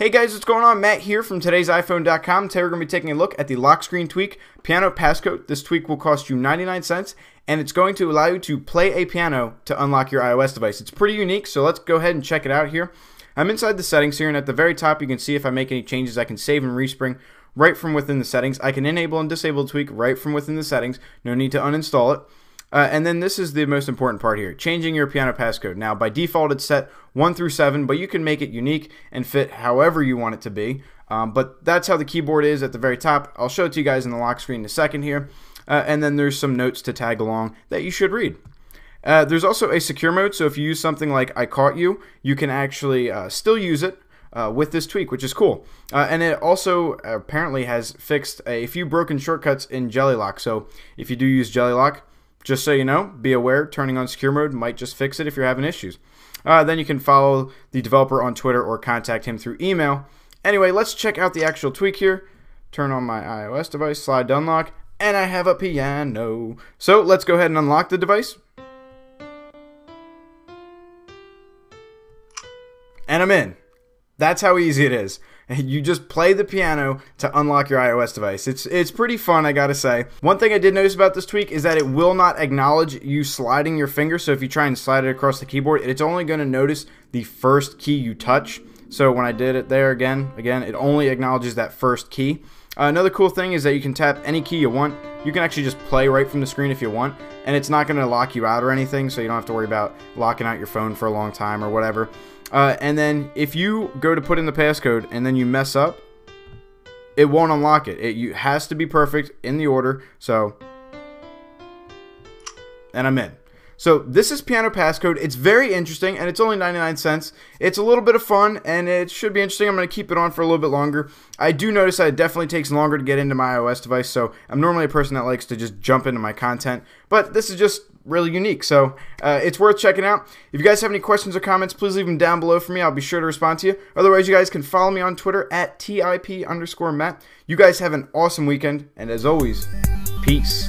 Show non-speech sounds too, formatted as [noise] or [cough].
Hey guys, what's going on? Matt here from today's iPhone.com. Today we're going to be taking a look at the lock screen tweak piano passcode. This tweak will cost you 99 cents and it's going to allow you to play a piano to unlock your iOS device. It's pretty unique, so let's go ahead and check it out here. I'm inside the settings here and at the very top you can see if I make any changes I can save and respring right from within the settings. I can enable and disable the tweak right from within the settings. No need to uninstall it. Uh, and then this is the most important part here changing your piano passcode. Now, by default, it's set 1 through 7, but you can make it unique and fit however you want it to be. Um, but that's how the keyboard is at the very top. I'll show it to you guys in the lock screen in a second here. Uh, and then there's some notes to tag along that you should read. Uh, there's also a secure mode, so if you use something like iCaughtU, you can actually uh, still use it. Uh, with this tweak, which is cool. Uh, and it also apparently has fixed a few broken shortcuts in JellyLock. So if you do use Jelly JellyLock, just so you know, be aware, turning on secure mode might just fix it if you're having issues. Uh, then you can follow the developer on Twitter or contact him through email. Anyway, let's check out the actual tweak here. Turn on my iOS device, slide to unlock, and I have a piano. So let's go ahead and unlock the device. And I'm in. That's how easy it is. [laughs] You just play the piano to unlock your iOS device. It's it's pretty fun, I gotta say. One thing I did notice about this tweak is that it will not acknowledge you sliding your finger. So if you try and slide it across the keyboard, it's only going to notice the first key you touch. So when I did it there again, again, it only acknowledges that first key. Uh, another cool thing is that you can tap any key you want. You can actually just play right from the screen if you want, and it's not going to lock you out or anything, so you don't have to worry about locking out your phone for a long time or whatever. Uh, and then if you go to put in the passcode and then you mess up, it won't unlock it. It you, has to be perfect in the order. So, and I'm in. So this is Piano Passcode. It's very interesting, and it's only 99 cents. It's a little bit of fun, and it should be interesting. I'm going to keep it on for a little bit longer. I do notice that it definitely takes longer to get into my iOS device, so I'm normally a person that likes to just jump into my content. But this is just really unique, so uh, it's worth checking out. If you guys have any questions or comments, please leave them down below for me. I'll be sure to respond to you. Otherwise, you guys can follow me on Twitter at TIP underscore Matt. You guys have an awesome weekend, and as always, peace.